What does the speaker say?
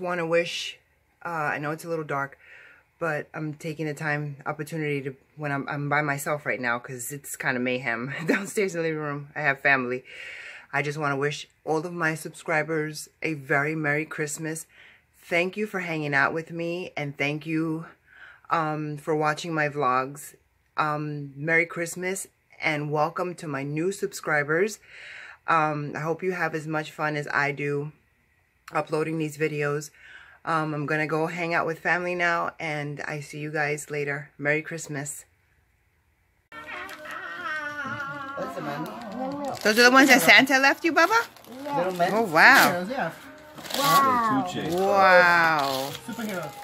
want to wish, uh, I know it's a little dark, but I'm taking the time, opportunity to, when I'm, I'm by myself right now, because it's kind of mayhem downstairs in the living room. I have family. I just want to wish all of my subscribers a very Merry Christmas. Thank you for hanging out with me, and thank you um, for watching my vlogs. Um, Merry Christmas, and welcome to my new subscribers. Um, I hope you have as much fun as I do uploading these videos. Um, I'm going to go hang out with family now, and I see you guys later. Merry Christmas. Those are the ones that Santa left you, Bubba? Little men. Oh, wow. Yeah. Wow. Wow.